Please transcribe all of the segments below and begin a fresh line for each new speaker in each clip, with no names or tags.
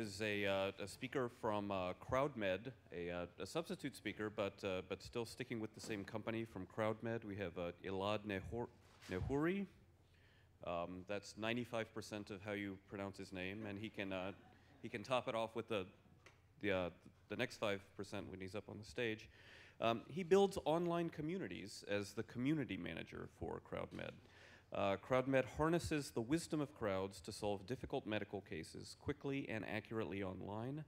is a, uh, a speaker from uh, CrowdMed, a, uh, a substitute speaker, but, uh, but still sticking with the same company from CrowdMed. We have uh, Elad Nehor- Nehouri. Um, that's 95% of how you pronounce his name, and he can, uh, he can top it off with the, the, uh, the next 5% when he's up on the stage. Um, he builds online communities as the community manager for CrowdMed. Uh, CrowdMed harnesses the wisdom of crowds to solve difficult medical cases quickly and accurately online.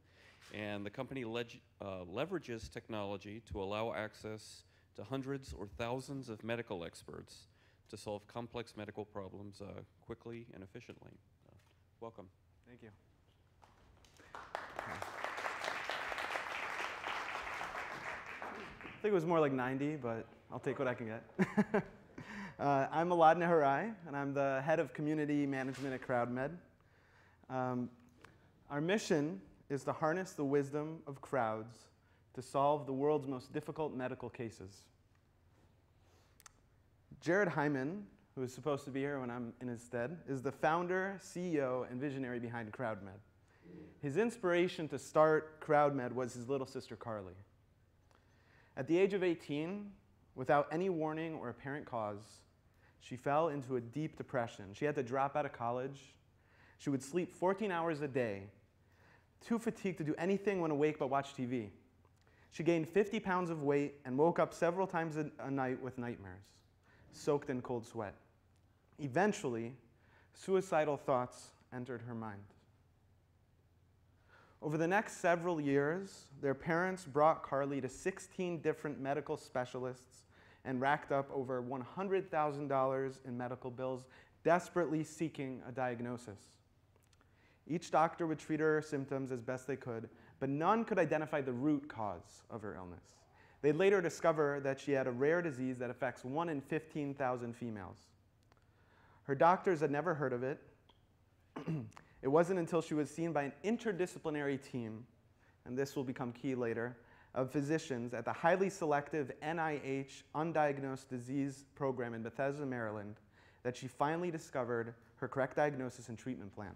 And the company leg- uh, leverages technology to allow access to hundreds or thousands of medical experts to solve complex medical problems uh, quickly and efficiently. Uh, welcome.
Thank you. I think it was more like 90, but I'll take what I can get. uh, I'm Elad Nehorai, and I'm the head of community management at CrowdMed. Um, our mission is to harness the wisdom of crowds to solve the world's most difficult medical cases. Jared Heyman, who is supposed to be here when I'm in his stead, is the founder, CEO, and visionary behind CrowdMed. His inspiration to start CrowdMed was his little sister Carly. At the age of 18, without any warning or apparent cause, she fell into a deep depression. She had to drop out of college. She would sleep 14 hours a day, too fatigued to do anything when awake but watch TV. She gained 50 pounds of weight and woke up several times a, night with nightmares, soaked in cold sweat. Eventually, suicidal thoughts entered her mind. Over the next several years, their parents brought Carly to 16 different medical specialists and racked up over $100,000 in medical bills, desperately seeking a diagnosis. Each doctor would treat her symptoms as best they could, but none could identify the root cause of her illness. They'd later discover that she had a rare disease that affects 1 in 15,000 females. Her doctors had never heard of it. It wasn't until she was seen by an interdisciplinary team, and this will become key later, of physicians at the highly selective NIH Undiagnosed Disease Program in Bethesda, Maryland, that she finally discovered her correct diagnosis and treatment plan.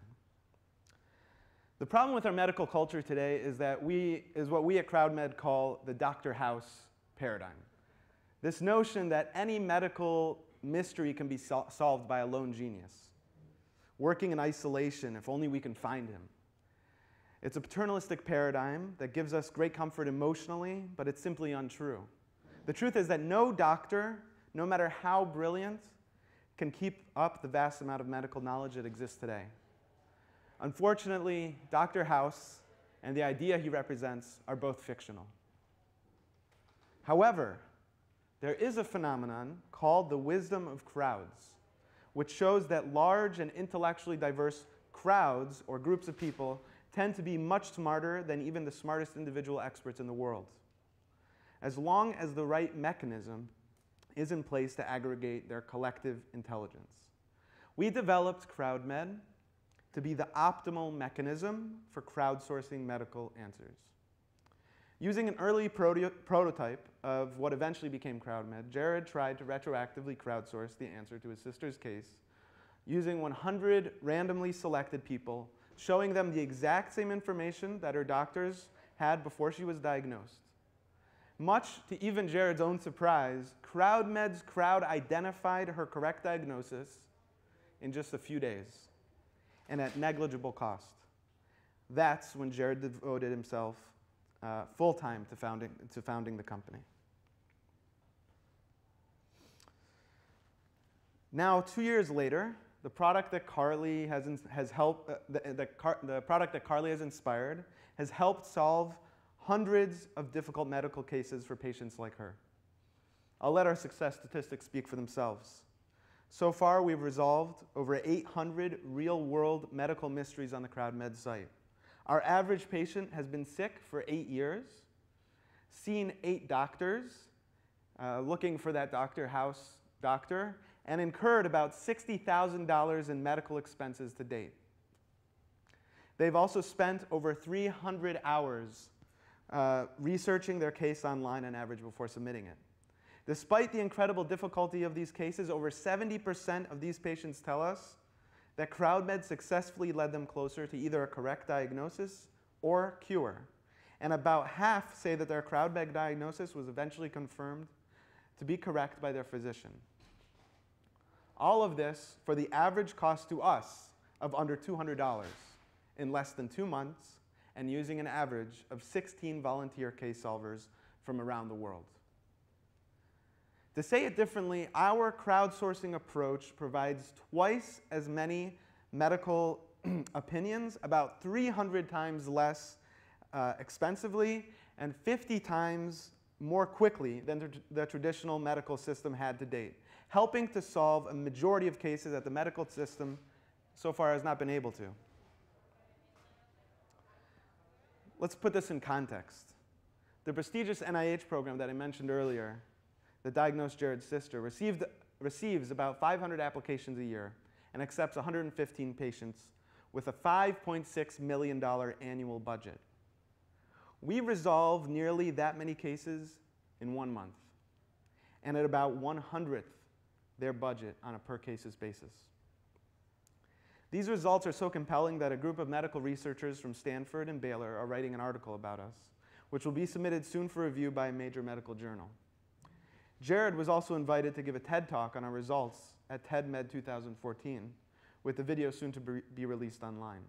The problem with our medical culture today is that we is what we at CrowdMed call the doctor house paradigm. This notion that any medical mystery can be sol solved by a lone genius working in isolation if only we can find him. It's a paternalistic paradigm that gives us great comfort emotionally, but it's simply untrue. The truth is that no doctor, no matter how brilliant, can keep up the vast amount of medical knowledge that exists today. Unfortunately, Dr. House and the idea he represents are both fictional. However, there is a phenomenon called the wisdom of crowds which shows that large and intellectually diverse crowds or groups of people tend to be much smarter than even the smartest individual experts in the world. As long as the right mechanism is in place to aggregate their collective intelligence. We developed CrowdMed to be the optimal mechanism for crowdsourcing medical answers. Using an early proto prototype of what eventually became CrowdMed, Jared tried to retroactively crowdsource the answer to his sister's case using 100 randomly selected people, showing them the exact same information that her doctors had before she was diagnosed. Much to even Jared's own surprise, CrowdMed's crowd identified her correct diagnosis in just a few days and at negligible cost. That's when Jared devoted himself uh, full time to founding, to founding the company. Now, two years later, the product that Carly has, has helped, uh, the, the, Car, the product that Carly has inspired has helped solve hundreds of difficult medical cases for patients like her. I'll let our success statistics speak for themselves. So far, we've resolved over 800 real world medical mysteries on the CrowdMed site. Our average patient has been sick for eight years, seen eight doctors, uh, looking for that doctor house doctor, and incurred about $60,000 in medical expenses to date. They've also spent over 300 hours uh, researching their case online on average before submitting it. Despite the incredible difficulty of these cases, over 70% of these patients tell us that CrowdMed successfully led them closer to either a correct diagnosis or cure. And about half say that their CrowdMed diagnosis was eventually confirmed to be correct by their physician. All of this for the average cost to us of under $200 in less than two months and using an average of 16 volunteer case solvers from around the world. To say it differently, our crowdsourcing approach provides twice as many medical opinions, about 300 times less uh, expensively, and 50 times more quickly than the traditional medical system had to date, helping to solve a majority of cases that the medical system so far has not been able to. Let's put this in context. The prestigious NIH program that I mentioned earlier, that diagnosed Jared's sister, received, receives about 500 applications a year and accepts 115 patients with a $5.6 million annual budget. We resolve nearly that many cases in one month, and at about 100th their budget on a per cases basis. These results are so compelling that a group of medical researchers from Stanford and Baylor are writing an article about us, which will be submitted soon for review by a major medical journal. Jared was also invited to give a TED talk on our results at TEDMed 2014, with the video soon to be released online.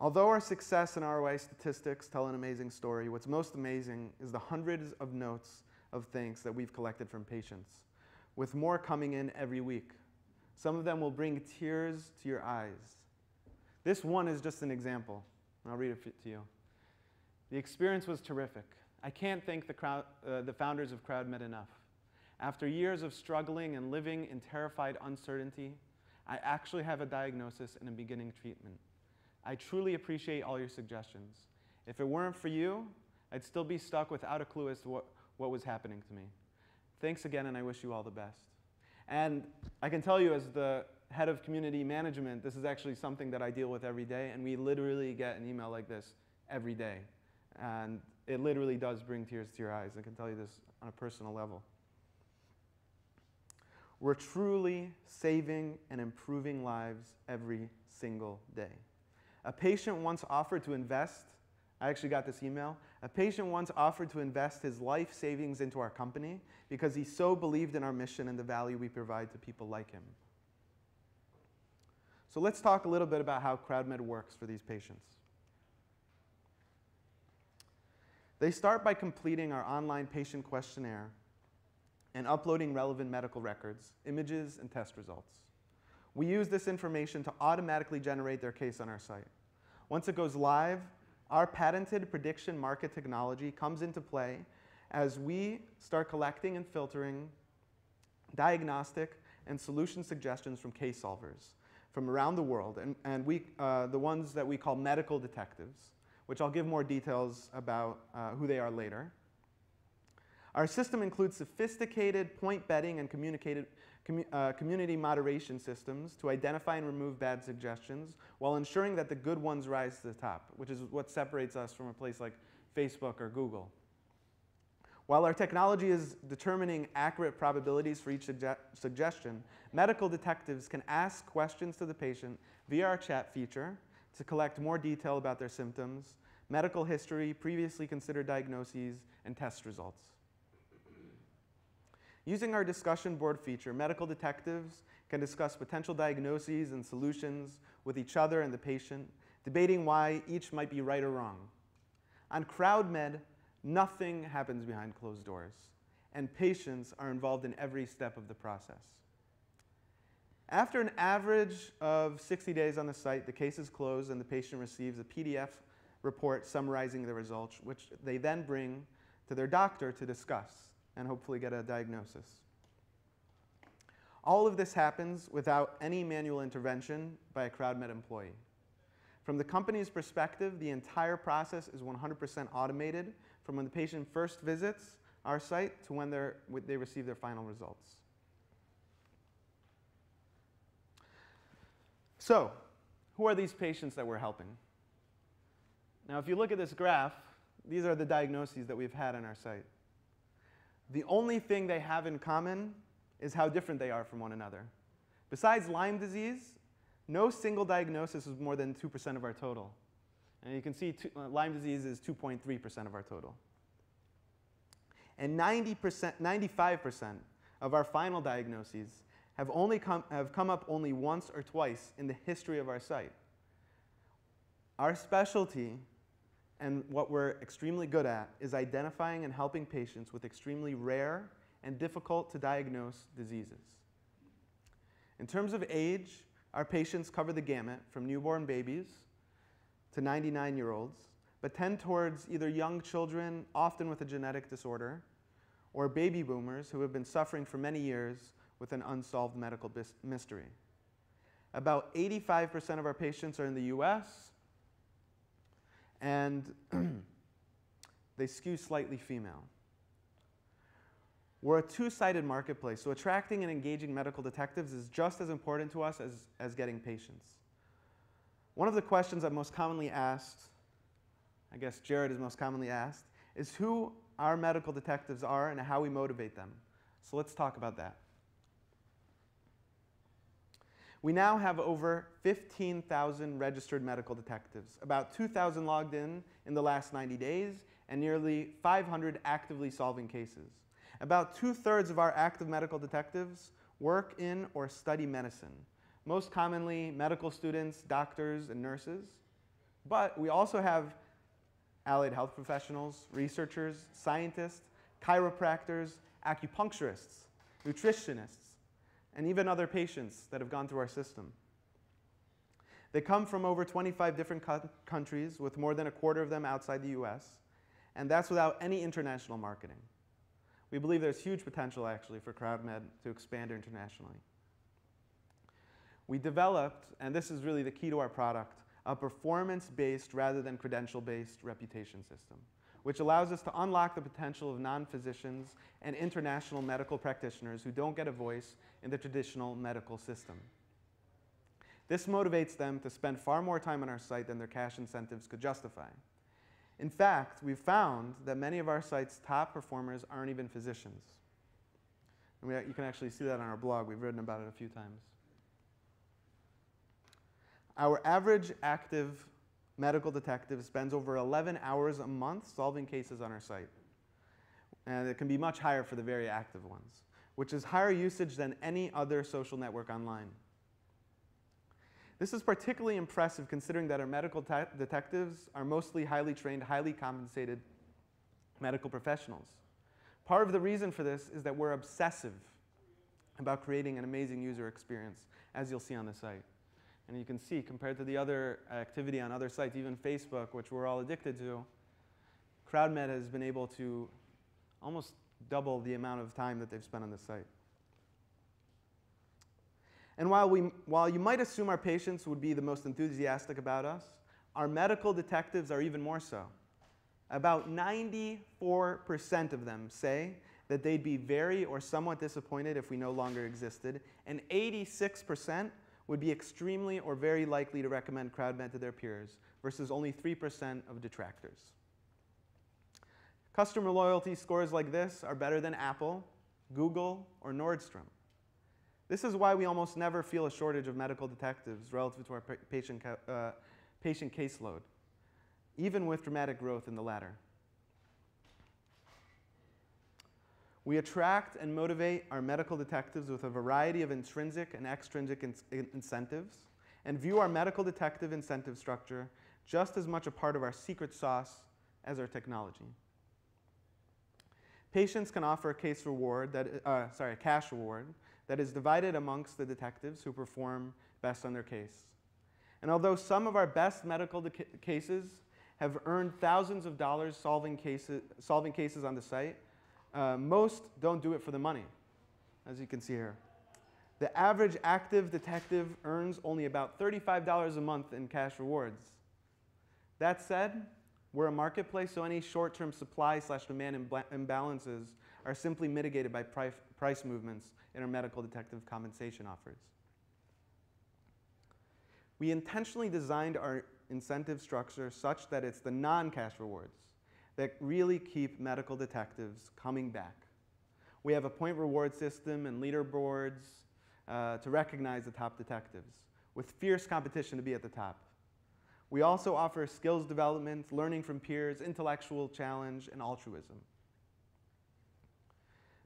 Although our success and ROI statistics tell an amazing story, what's most amazing is the hundreds of notes of thanks that we've collected from patients, with more coming in every week. Some of them will bring tears to your eyes. This one is just an example. I'll read it to you. The experience was terrific. I can't thank the, crowd, uh, the founders of CrowdMed enough. After years of struggling and living in terrified uncertainty, I actually have a diagnosis and a beginning treatment. I truly appreciate all your suggestions. If it weren't for you, I'd still be stuck without a clue as to what, what was happening to me. Thanks again, and I wish you all the best. And I can tell you, as the head of community management, this is actually something that I deal with every day, and we literally get an email like this every day. And it literally does bring tears to your eyes. I can tell you this on a personal level. We're truly saving and improving lives every single day. A patient once offered to invest, I actually got this email. A patient once offered to invest his life savings into our company because he so believed in our mission and the value we provide to people like him. So let's talk a little bit about how CrowdMed works for these patients. They start by completing our online patient questionnaire and uploading relevant medical records, images, and test results. We use this information to automatically generate their case on our site. Once it goes live, our patented prediction market technology comes into play as we start collecting and filtering diagnostic and solution suggestions from case solvers from around the world, and, and we, uh, the ones that we call medical detectives which I'll give more details about uh, who they are later. Our system includes sophisticated point betting and communicated, commu uh, community moderation systems to identify and remove bad suggestions while ensuring that the good ones rise to the top, which is what separates us from a place like Facebook or Google. While our technology is determining accurate probabilities for each suggestion, medical detectives can ask questions to the patient via our chat feature to collect more detail about their symptoms, medical history, previously considered diagnoses, and test results. Using our discussion board feature, medical detectives can discuss potential diagnoses and solutions with each other and the patient, debating why each might be right or wrong. On CrowdMed, nothing happens behind closed doors, and patients are involved in every step of the process. After an average of 60 days on the site, the case is closed and the patient receives a PDF report summarizing the results, which they then bring to their doctor to discuss and hopefully get a diagnosis. All of this happens without any manual intervention by a CrowdMed employee. From the company's perspective, the entire process is 100% automated from when the patient first visits our site to when they receive their final results. So, who are these patients that we're helping? Now, if you look at this graph, these are the diagnoses that we've had on our site. The only thing they have in common is how different they are from one another. Besides Lyme disease, no single diagnosis is more than 2% of our total. And you can see two, uh, Lyme disease is 2.3% of our total. And 90%, 95% of our final diagnoses have, only come, have come up only once or twice in the history of our site. Our specialty and what we're extremely good at is identifying and helping patients with extremely rare and difficult to diagnose diseases. In terms of age, our patients cover the gamut from newborn babies to 99 year olds, but tend towards either young children, often with a genetic disorder, or baby boomers who have been suffering for many years with an unsolved medical mystery. About 85% of our patients are in the US, and they skew slightly female. We're a two sided marketplace, so attracting and engaging medical detectives is just as important to us as, as getting patients. One of the questions I'm most commonly asked, I guess Jared is most commonly asked, is who our medical detectives are and how we motivate them. So let's talk about that. We now have over 15,000 registered medical detectives, about 2,000 logged in in the last 90 days, and nearly 500 actively solving cases. About two thirds of our active medical detectives work in or study medicine, most commonly medical students, doctors, and nurses. But we also have allied health professionals, researchers, scientists, chiropractors, acupuncturists, nutritionists, and even other patients that have gone through our system. They come from over 25 different co countries, with more than a quarter of them outside the US, and that's without any international marketing. We believe there's huge potential actually for CrowdMed to expand internationally. We developed, and this is really the key to our product, a performance-based rather than credential-based reputation system, which allows us to unlock the potential of non-physicians and international medical practitioners who don't get a voice in the traditional medical system. This motivates them to spend far more time on our site than their cash incentives could justify. In fact, we've found that many of our site's top performers aren't even physicians. And we, you can actually see that on our blog. We've written about it a few times. Our average active medical detective spends over 11 hours a month solving cases on our site. And it can be much higher for the very active ones, which is higher usage than any other social network online. This is particularly impressive considering that our medical detectives are mostly highly trained, highly compensated medical professionals. Part of the reason for this is that we're obsessive about creating an amazing user experience, as you'll see on the site. And you can see, compared to the other activity on other sites, even Facebook, which we're all addicted to, CrowdMed has been able to almost double the amount of time that they've spent on the site. And while, we, while you might assume our patients would be the most enthusiastic about us, our medical detectives are even more so. About 94% of them say that they'd be very or somewhat disappointed if we no longer existed, and 86% would be extremely or very likely to recommend CrowdMed to their peers, versus only 3% of detractors. Customer loyalty scores like this are better than Apple, Google, or Nordstrom. This is why we almost never feel a shortage of medical detectives relative to our patient, uh, patient caseload, even with dramatic growth in the latter. We attract and motivate our medical detectives with a variety of intrinsic and extrinsic in incentives and view our medical detective incentive structure just as much a part of our secret sauce as our technology. Patients can offer a case reward that, uh, sorry, a cash reward that is divided amongst the detectives who perform best on their case. And although some of our best medical cases have earned thousands of dollars solving cases, solving cases on the site, uh, most don't do it for the money, as you can see here. The average active detective earns only about $35 a month in cash rewards. That said, we're a marketplace, so any short-term supply slash demand imbalances are simply mitigated by price movements in our medical detective compensation offers. We intentionally designed our incentive structure such that it's the non-cash rewards that really keep medical detectives coming back. We have a point reward system and leaderboards uh, to recognize the top detectives, with fierce competition to be at the top. We also offer skills development, learning from peers, intellectual challenge, and altruism.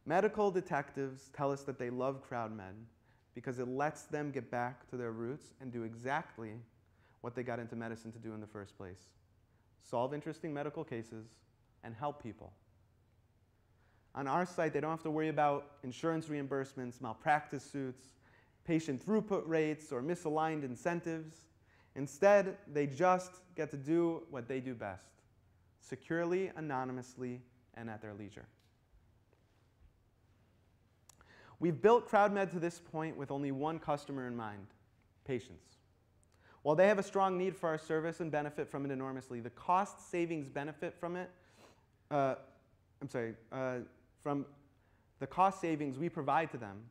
Medical detectives tell us that they love CrowdMed because it lets them get back to their roots and do exactly what they got into medicine to do in the first place solve interesting medical cases and help people. On our site, they don't have to worry about insurance reimbursements, malpractice suits, patient throughput rates, or misaligned incentives. Instead, they just get to do what they do best securely, anonymously, and at their leisure. We've built CrowdMed to this point with only one customer in mind patients. While they have a strong need for our service and benefit from it enormously, the cost savings benefit from it, uh, I'm sorry, uh, from the cost savings we provide to them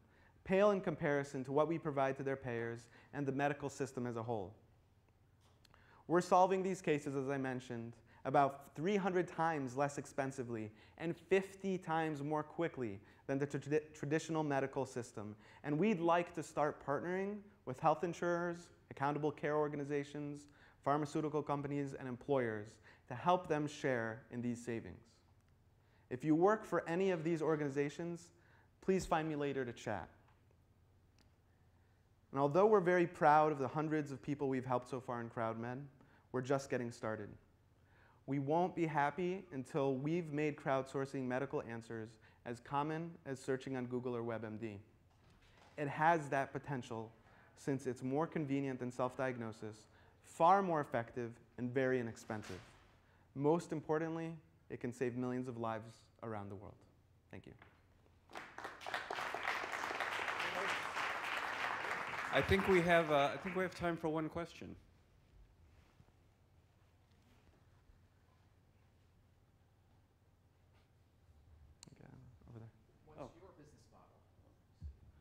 pale in comparison to what we provide to their payers and the medical system as a whole. We're solving these cases, as I mentioned, about 300 times less expensively and 50 times more quickly than the tra traditional medical system. And we'd like to start partnering with health insurers, accountable care organizations, pharmaceutical companies, and employers to help them share in these savings. If you work for any of these organizations, please find me later to chat. And although we're very proud of the hundreds of people we've helped so far in CrowdMed, we're just getting started. We won't be happy until we've made crowdsourcing medical answers as common as searching on Google or WebMD. It has that potential since it's more convenient than self-diagnosis, far more effective, and very inexpensive. Most importantly, it can save millions of lives around the world. Thank you.
I think we have, uh, I think we have time for one question.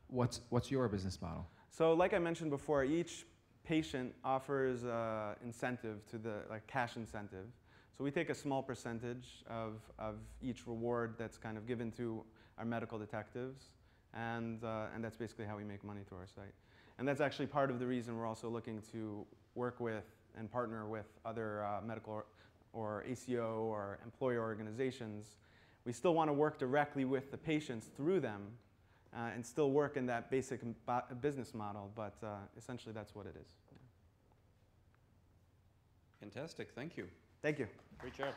What's, what's your business model?
So like I mentioned before, each patient offers uh, incentive to the, like cash incentive. So we take a small percentage of, of each reward that's kind of given to our medical detectives, and, uh, and that's basically how we make money to our site. And that's actually part of the reason we're also looking to work with and partner with other uh, medical or, or ACO or employer organizations. We still want to work directly with the patients through them uh, and still work in that basic business model, but uh, essentially that's what it is.
Fantastic, thank you.
Thank you.
Great job.